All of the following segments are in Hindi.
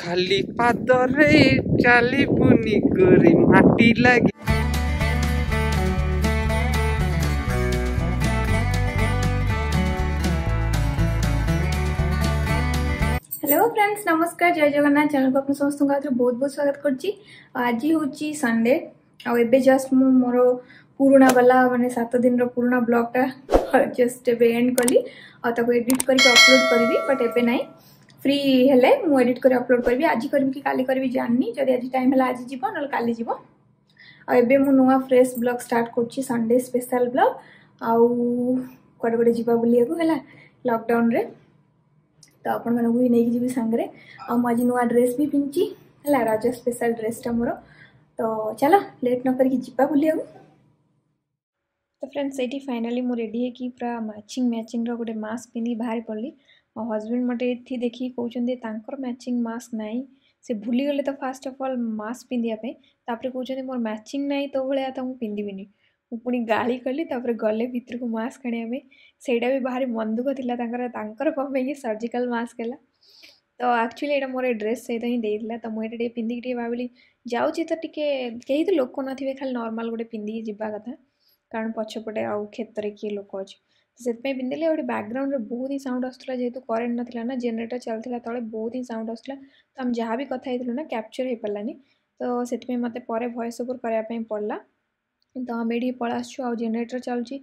খালি পাদরে চালিবুনি করি মাটি লাগি হ্যালো ফ্রেন্ডস নমস্কার জয় জগন্নাথ চ্যানেলকে আপনার সমস্ত বহুত বহুত স্বাগত করছি আজি হচ্ছে সন্ডে ଆଉ ଏବେ ଜଷ୍ଟ ମୁଁ ମୋର ପୁରୁଣା ବାଲା ମାନେ ସାତ ଦିନର ପୁରୁଣା ବ୍ଲଗ୍ଟା ଜଷ୍ଟ ଏବେ ଏଣ୍ଡ କଲି ଆଉ ତାକୁ ଏଡ଼ିଟ୍ କରିକି ଅପଲୋଡ଼ କରିବି ବଟ୍ ଏବେ ନାହିଁ फ्री हेले मुझे एडिट कर अपलोड करी आज करी कि करी जानी आज टाइम है आज जी ना कल जी नुआ फ्रेश ब्लग स्टार्ट करे स्पेशल ब्लग आउ कड़े गोटे जावा बुलाक है लकडाउन तो आपण मानक भी नहीं जी सांगे आज नुआ ड्रेस भी पिंची है रज स्पेशल ड्रेस टा मोर तो चल लेट न कर जावा बुलाक तो फ्रेंड्स ये फाइनाली मुझे रेडी पूरा मैचिंग मैचिंग रोटे मास्क पिंधि बाहरी पड़ी मो हजबैंड मटे इतनी देखिए कहते मैचिंग मास्क नाई से भूली गले तो फास्ट ऑफ़ ऑल मास्क पिंधापी कहते मोर मैचिंग ना तो भाया तो मुझे पिंधिन गाड़ी कली गले भितर को मस्क आईटा भी भारी मन दुख था सर्जिकाल मस्क है तो आकचुअली यहाँ मोर ड्रेस सहित हिंदे तो मुझे पिंधिक भाविली जाऊँचे तो टी कहीं तो लोक न खाली नर्माल गोटे पिंधिक जी कथा कारण पछपटे आ क्षेत्र किए लोक अच्छे ସେଥିପାଇଁ ପିନ୍ଧିଲି ଆଉ ଏଠି ବ୍ୟାକ୍ଗ୍ରାଉଣ୍ଡରେ ବହୁତ ହିଁ ସାଉଣ୍ଡ ଆସୁଥିଲା ଯେହେତୁ କରେଣ୍ଟ ନଥିଲା ନା ଜେନେରେଟର ଚାଲିଥିଲା ତଳେ ବହୁତ ହିଁ ସାଉଣ୍ଡ ଆସୁଥିଲା ତ ଆମେ ଯାହା ବି କଥା ହେଇଥିଲୁ ନା କ୍ୟାପଚର୍ ହେଇପାରିଲାନି ତ ସେଥିପାଇଁ ମୋତେ ପରେ ଭଏସ୍ ଓଭର୍ କରିବା ପାଇଁ ପଡ଼ିଲା ତ ଆମେ ଏଠିକି ପଳା ଆସୁଛୁ ଆଉ ଜେନେରେଟର ଚାଲୁଛି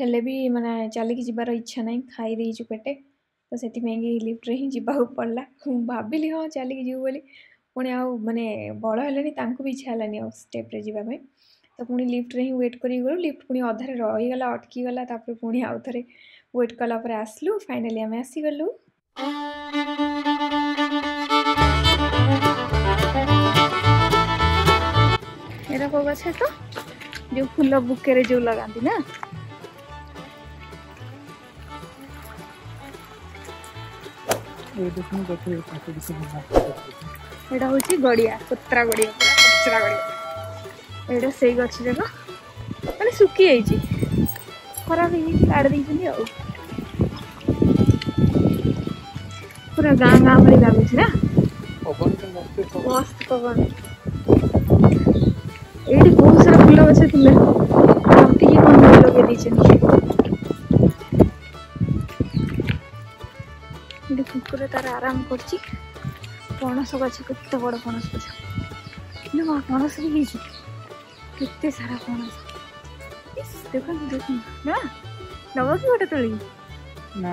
ହେଲେ ବି ମାନେ ଚାଲିକି ଯିବାର ଇଚ୍ଛା ନାହିଁ ଖାଇଦେଇଛୁ ପେଟେ ତ ସେଥିପାଇଁକି ଲିଫ୍ଟରେ ହିଁ ଯିବାକୁ ପଡ଼ିଲା ମୁଁ ଭାବିଲି ହଁ ଚାଲିକି ଯିବୁ ବୋଲି ପୁଣି ଆଉ ମାନେ ବଳ ହେଲାଣି ତାଙ୍କୁ ବି ଇଚ୍ଛା ହେଲାନି ଆଉ ଷ୍ଟେପ୍ରେ ଯିବା ପାଇଁ ତ ପୁଣି ଲିଫ୍ଟରେ ହିଁ ୱେଟ୍ କରିକି ଗଲୁ ଲିଫ୍ଟ ପୁଣି ଅଧାରେ ରହିଗଲା ଅଟକିଗଲା ତାପରେ ପୁଣି ଆଉ ଥରେ ୱେଟ୍ କଲା ପରେ ଆସିଲୁ ଫାଇନାଲି ଆମେ ଆସିଗଲୁ ଏଇଟା କେଉଁ ଗଛ ତ ଯେଉଁ ଫୁଲ ବୁକେରେ ଯେଉଁ ଲଗାନ୍ତି ନା ଏଇଟା ହେଉଛି ଗଡ଼ିଆ କୋତ୍ରା ଗଡ଼ିଆ ପୁରା କୋତ୍ରା ଗଡ଼ିଆ ଏଇଟା ସେଇ ଗଛ ଯାକ ମାନେ ଶୁଖିଯାଇଛି ଖରାପ ହେଇଯାଇଛି କାଢ଼ି ଦେଇଛନ୍ତି ଆଉ ପୁରା ଗାଁ ଗାଁ ଭଳି ଲାଗୁଛି ନା ଏଇଠି ବହୁତ ସାରା ଫୁଲ ଗଛ ଥିଲେ ଟିକେ କ'ଣ ଲଗେଇ ଦେଇଛନ୍ତି ଏଠି କୁକୁର ତାର ଆରାମ କରୁଛି ପଣସ ଗଛ କେତେ ବଡ଼ ପଣସ ଗଛ ନା ପଣସ ବି ହେଇଛି କେତେ ସାରା ପଣସ ଦେଖନ୍ତୁ ଦେଖନ୍ତୁ ନା ନେବ କି ଗୋଟେ ତୋଳି ନା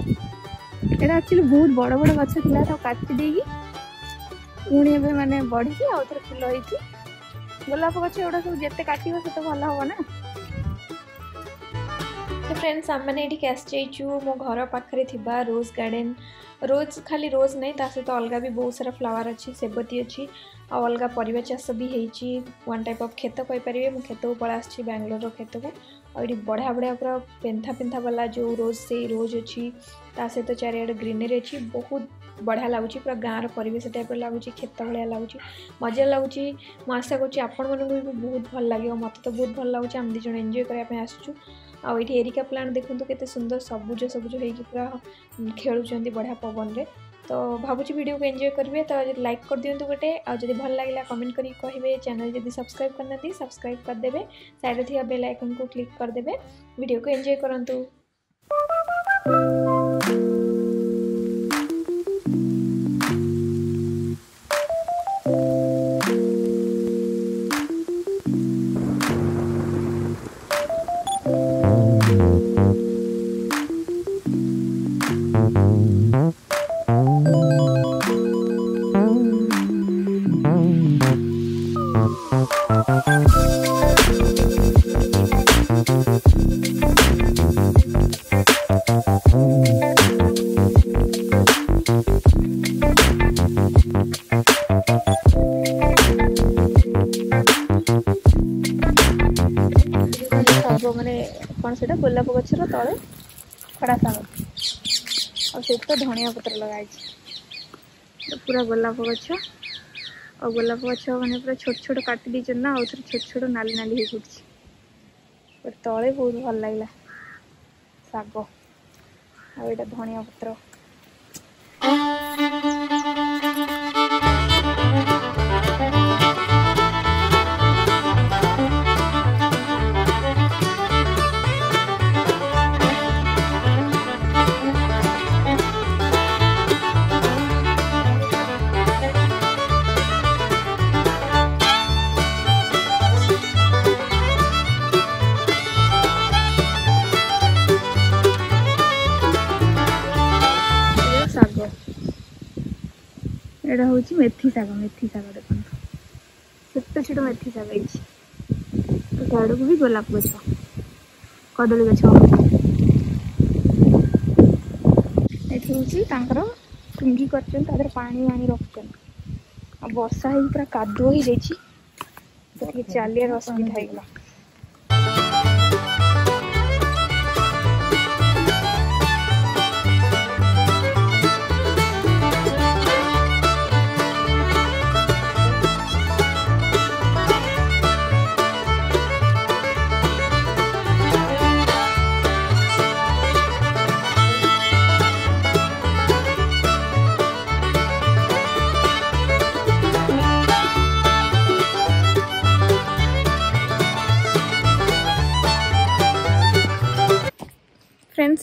एक्चुअली बहुत बड़ बड़ माला तो काटिदेगी मानते बढ़ी आउ थे फुल गोलाप गच सब जिते काटे से तो भल हम ना तो फ्रेंड्स आम मैंने ये आसीचु मो घर पाखे थी रोज गार्डेन रोज खाली रोज नहीं सहित अलग भी बहुत सारा फ्लावर अच्छी सेवती अच्छी आलग पर चाष भी वन टाइप अफ क्षेत कहीपर मुझ क्षेत्र को पल आंगलोर क्षेत को आई बढ़िया बढ़िया पूरा पेंथा पेंथा वाला जो रोज से रोज अच्छी सहित चार ग्रीनेरी अच्छी बहुत बढ़िया लगुच पूरा गाँव रेस टाइप लगुच क्षेत भाया लगुच मजा लगुच मुझ आशा करूँ बहुत भल लगे मत तो बहुत भल लगे आम दिज एंजय करने आसचु ଆଉ ଏଇଠି ଏରିକା ପ୍ଲାଣ୍ଟ ଦେଖନ୍ତୁ କେତେ ସୁନ୍ଦର ସବୁଜ ସବୁଜ ହେଇକି ପୁରା ଖେଳୁଛନ୍ତି ବଢ଼ିଆ ପବନରେ ତ ଭାବୁଛି ଭିଡ଼ିଓକୁ ଏନ୍ଜୟ କରିବେ ତ ଯଦି ଲାଇକ୍ କରିଦିଅନ୍ତୁ ଗୋଟେ ଆଉ ଯଦି ଭଲ ଲାଗିଲା କମେଣ୍ଟ କରିକି କହିବେ ଚ୍ୟାନେଲ୍ ଯଦି ସବସ୍କ୍ରାଇବ୍ କରିନାହାନ୍ତି ସବସ୍କ୍ରାଇବ୍ କରିଦେବେ ସାଇଡ଼୍ରେ ଥିବା ବେଲ୍ ଆଇକନ୍କୁ କ୍ଲିକ୍ କରିଦେବେ ଭିଡ଼ିଓକୁ ଏନ୍ଜୟ କରନ୍ତୁ କ'ଣ ସେଇଟା ଗୋଲାପ ଗଛର ତଳେ ଖଡ଼ା ଶାଗ ଆଉ ସେଇଠି ତ ଧନିଆ ପତ୍ର ଲଗାହେଇଛି ପୁରା ଗୋଲାପ ଗଛ ଆଉ ଗୋଲାପ ଗଛ ମାନେ ପୁରା ଛୋଟ ଛୋଟ କାଟି ଦେଇଛନ୍ତି ନା ଆଉ ଥରେ ଛୋଟ ଛୋଟ ନାଲି ନାଲି ହେଇ ପଡ଼ୁଛି ଗୋଟେ ତଳେ ବହୁତ ଭଲ ଲାଗିଲା ଶାଗ ଆଉ ଏଇଟା ଧନିଆ ପତ୍ର ଅଛି ମେଥି ଶାଗ ମେଥି ଶାଗ ଦେଖନ୍ତୁ ଛୋଟ ଛୋଟ ମେଥି ଶାଗ ହେଇଛି ଆଡ଼କୁ ବି ଗୋଲାପ ଗଛ କଦଳୀ ଗଛ ଏଠି ହେଉଛି ତାଙ୍କର ଟୁଙ୍ଗି କରିଛନ୍ତି ତା ଦେହରେ ପାଣି ଆଣି ରଖୁଛନ୍ତି ଆଉ ବର୍ଷା ହେଇକି ପୁରା କାଦୁଅ ହେଇଯାଇଛି ସେଠିକି ଚାଲିବାର ଅସୁବିଧା ହେଇଗଲା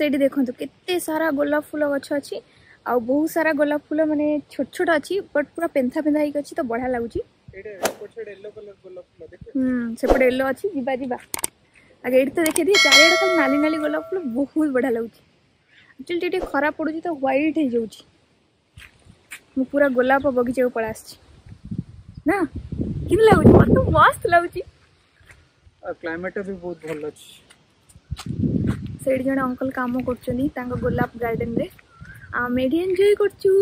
ଏଇଠି ଦେଖନ୍ତୁ କେତେ ସାରା ଗୋଲାପ ଫୁଲ ଗଛ ଅଛି ଆଉ ବହୁତ ସାରା ଗୋଲାପ ଫୁଲ ମାନେ ଛୋଟ ଛୋଟ ଅଛି ବଟ୍ ପୁରା ପେନ୍ଥା ପେନ୍ଥା ହେଇକି ଅଛି ତ ବଢ଼ିଆ ଲାଗୁଛି ହୁଁ ସେପଟେ ୟେଲୋ ଅଛି ଯିବା ଯିବା ଆଗ ଏଇଠି ତ ଦେଖେଇ ଦିଏ ଚାରିଆଡ଼େ ଖାଲି ନାଲି ନାଲି ଗୋଲାପ ଫୁଲ ବହୁତ ବଢ଼ିଆ ଲାଗୁଛି ଆକ୍ଚୁଆଲି ଟିକେ ଖରାପ ପଡ଼ୁଛି ତ ହ୍ୱାଇଟ୍ ହେଇଯାଉଛି ମୁଁ ପୁରା ଗୋଲାପ ବଗିଚାକୁ ପଳେଇ ଆସିଛି ନା କେମିତି ଲାଗୁଛି ମୋତେ ମସ୍ତ ଲାଗୁଛି କ୍ଲାଇମେଟ୍ଟା ବି ବହୁତ ଭଲ ଅଛି ସେଇଠି ଜଣେ ଅଙ୍କଲ କାମ କରୁଛନ୍ତି ତାଙ୍କ ଗୋଲାପ ଗାର୍ଡେନରେ ଆମେ ଏଠି ଏନ୍ଜୟ କରୁଛୁ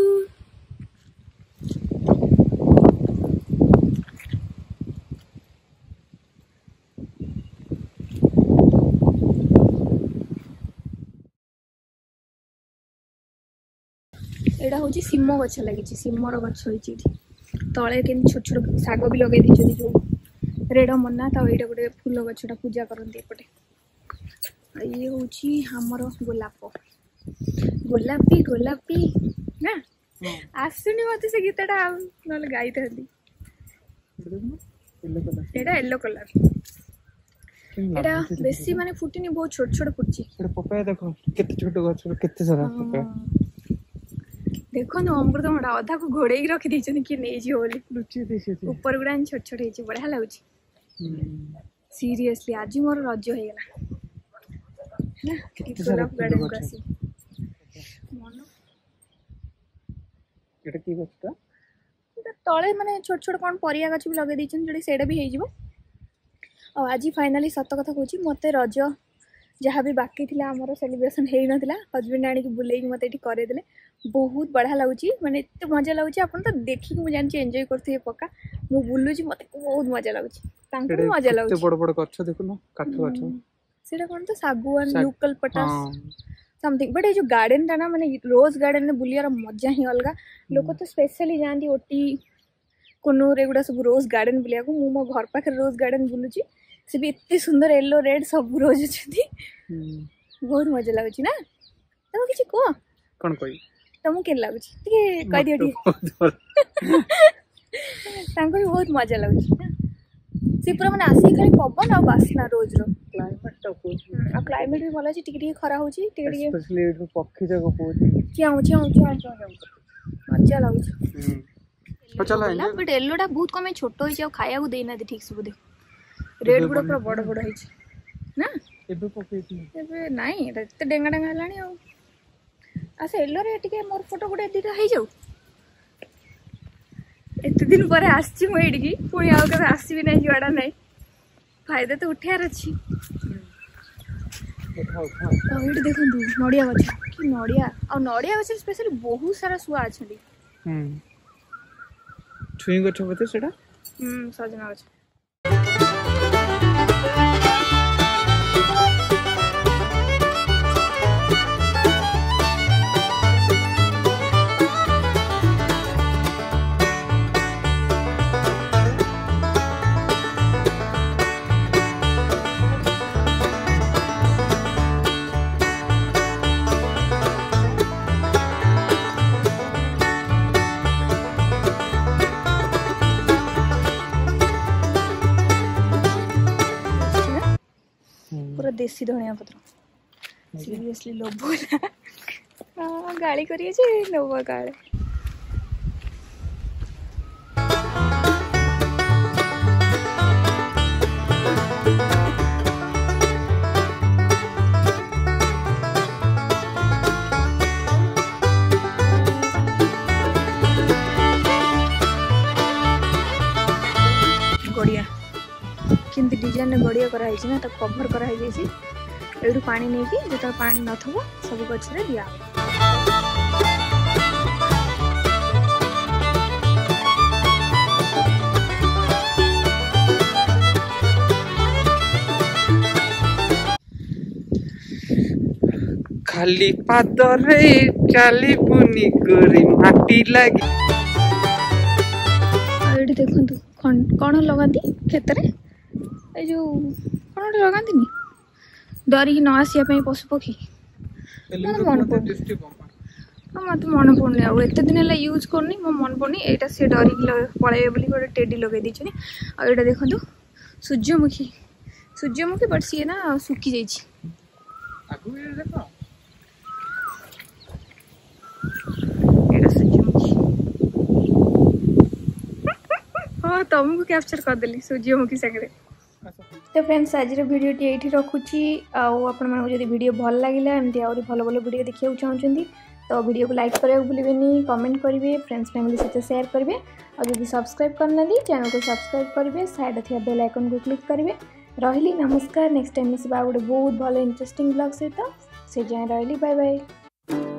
ଏଇଟା ହେଉଛି ସିମ ଗଛ ଲାଗିଛି ସିମର ଗଛ ହେଇଛି ଏଠି ତଳେ କେମିତି ଛୋଟ ଛୋଟ ଶାଗ ବି ଲଗେଇ ଦେଇଛନ୍ତି ଯୋଉ ରେଡ଼ ମନା ତ ଏଇଟା ଗୋଟେ ଫୁଲ ଗଛଟା ପୂଜା କରନ୍ତି ଏପଟେ ଇଏ ହେଉଛି ଆମର ଗୋଲାପ ଗୋଲାପି ଗୋଲାପି ନା ଆସୁନି ମତେ ସେ ଗୀତଟା ଆଉ ନହେଲେ ଗାଇଥାନ୍ତି ଏଇଟା ୟେଲୋ କଲର୍ ଏଇଟା ବେଶୀ ମାନେ ଫୁଟିନି ବହୁତ ଛୋଟ ଛୋଟ ଫୁଟିଛି ପକାଇ ଦେଖ କେତେ ଛୋଟ ଗଛ କେତେ ସାରା ଦେଖନ୍ତୁ ଅମୃତଭଣ୍ଡା ଅଧାକୁ ଘୋଡ଼େଇକି ରଖି ଦେଇଛନ୍ତି କିଏ ନେଇଯିବ ବୋଲି ଉପର ଗୁଡ଼ା ଛୋଟ ଛୋଟ ହେଇଛି ବଢ଼ିଆ ଲାଗୁଛି ସିରିୟସଲି ଆଜି ମୋର ରଜ ହେଇଗଲା है ना गुलाब गार्डन का सी ମନ ଏଟା କି ଗଛଟା ଏଟା ତଳେ ମାନେ ଛୋଟ ଛୋଟ କ'ଣ ପରିବା ଗଛ ବି ଲଗେଇ ଦେଇଛନ୍ତି ଯେଉଁଠି ସେଇଟା ବି ହେଇଯିବ ଆଉ ଆଜି ଫାଇନାଲି ସତ କଥା କହୁଛି ମୋତେ ରଜ ଯାହା ବି ବାକି ଥିଲା ଆମର ସେଲିବ୍ରେସନ୍ ହେଇନଥିଲା ହଜବେଣ୍ଡ ଆଣିକି ବୁଲେଇକି ମୋତେ ଏଠି କରେଇଦେଲେ ବହୁତ ବଢ଼ିଆ ଲାଗୁଛି ମାନେ ଏତେ ମଜା ଲାଗୁଛି ଆପଣ ତ ଦେଖିକି ମୁଁ ଜାଣିଛି ଏନ୍ଜୟ କରୁଥିବେ ପକ୍କା ମୁଁ ବୁଲୁଛି ମୋତେ ବହୁତ ମଜା ଲାଗୁଛି ତାଙ୍କୁ ମଜା ଲାଗୁଛି ବଡ଼ ବଡ଼ ଗଛ ଦେଖୁନ କାଠ ଗଛ ସେଇଟା କ'ଣ ତ ଶାଗୁଆନ ବ୍ଲୁ କଲପଟାସ समथिंग बट ये जो गार्डन था ना मैंने रोज गार्डन में बुलार मजा ही अलग लोक तो स्पेशली जाती ओटी कोनूर एगुड़ा सब रोज गार्डन बुलाया मुझे मो घर पाखे रोज गार्डन बुलूची से भी एत सुंदर येलो रेड सब रोज अच्छा बहुत मजा लगुच ना तुम कि कह कौन कह तुम के लगुच टे कह दियो बहुत मजा लगुच ना ସେ ପୁରା ମାନେ ଆସିକି ଖାଲି ପବନ ଆଉ ବାସ୍ନା ରୋଜର ଆଉ କ୍ଲାଇମେଟ୍ ବି ଭଲ ଅଛି ଟିକେ ଟିକେ ଖରା ହେଉଛି ଟିକେ ଟିକେ ସ୍ପେଶିଆଲି ଏଠି ପକ୍ଷୀ ଯାକ କହୁଛି କିଆଁ ହଉଛି ହଉଛି ମଜା ଲାଗୁଛି ବଟ୍ ୟେଲୋଟା ବହୁତ କମ ଛୋଟ ହେଇଛି ଆଉ ଖାଇବାକୁ ଦେଇନାହାନ୍ତି ଠିକ୍ ସେ ବୋଧେ ରେଟ୍ ଗୁଡ଼ା ପୁରା ବଡ଼ ବଡ଼ ହେଇଛି ନା ଏବେ ପକେଇଥିଲି ଏବେ ନାଇଁ ଏତେ ଡେଙ୍ଗା ଡେଙ୍ଗା ହେଲାଣି ଆଉ ଆଚ୍ଛା ୟେଲୋରେ ଟିକେ ମୋର ଫଟୋ ଗୋଟେ ଦୁଇଟା ହେଇଯାଉ ଏତେ ଦିନ ପରେ ଆସିଛି ମୁଁ ଏଇଠିକି ପୁଣି ଆଉ କେବେ ଆସିବି ନାହିଁ ଯୁଆଡ଼ା ନାହିଁ ଫାଇଦା ତ ଉଠେଇବାର ଅଛି ଆଉ ଏଇଠି ଦେଖନ୍ତୁ ନଡ଼ିଆ ଗଛ କି ନଡ଼ିଆ ଆଉ ନଡ଼ିଆ ଗଛରେ ସ୍ପେଶାଲି ବହୁତ ସାରା ଶୁଆ ଅଛନ୍ତି ଛୁଇଁ ଗଛ ବୋଧେ ସେଇଟା ସଜନା ଗଛ ଦେଶୀ ଧନିଆ ପତ୍ର ସିରିୟସଲି ଲୋଭ ଗାଳି କରିଛି ଲୋଭ କାଳେ ମାନେ ଗଡ଼ିଆ କରାହେଇଛି ନା ତାକୁ କଭର୍ କରାହେଇଯାଇଛି ଏଇଠୁ ପାଣି ନେଇକି ଯେତେବେଳେ ପାଣି ନଥିବ ସବୁ ଗଛରେ ଦିଆ খালি পাদরে চালিবুনি করে মাটি লাগে এটি দেখুন কোণ লগাতে ক্ষেত্রে କ'ଣ ଗୋଟେ ଲଗାନ୍ତିନି ଡରିକି ନ ଆସିବା ପାଇଁ ପଶୁ ପକ୍ଷୀ ମୋତେ ମନେ ପଡ଼ୁନି ହଁ ମୋତେ ମନେ ପଡ଼ୁନି ଆଉ ଏତେ ଦିନ ହେଲା ୟୁଜ୍ କରୁନି ମୋ ମନେ ପଡ଼ୁନି ଏଇଟା ସେ ଡରିକି ପଳାଇବେ ବୋଲି ଗୋଟେ ଟେଡ଼ି ଲଗାଇ ଦେଇଛନ୍ତି ଆଉ ଏଇଟା ଦେଖନ୍ତୁ ସୂର୍ଯ୍ୟମୁଖୀ ସୂର୍ଯ୍ୟମୁଖୀ ବଟ୍ ସିଏ ନା ଶୁଖି ଯାଇଛି ଏଇଟା ସୂର୍ଯ୍ୟମୁଖୀ ହଁ ତମକୁ କ୍ୟାପଚର୍ କରିଦେଲି ସୂର୍ଯ୍ୟମୁଖୀ ସାଙ୍ଗରେ तो फ्रेंड्स आज भिडियो ये रखुची आपण मैं भिड भल लगे एम आल भल भिड देखा चाहते तो भिड को लाइक करा भूल कमेंट करेंगे फ्रेंड्स फैमिली सहित सेयार करेंगे और जब सब्सक्राइब करना चैनल को सब्सक्राइब करेंगे सैड थी बेल आइकन को क्लिक करेंगे रही नमस्कार नेक्स्ट टाइम मिसा गोटे बहुत भले इंटरेंग ब्लग सहित से जाए रही बाय बाय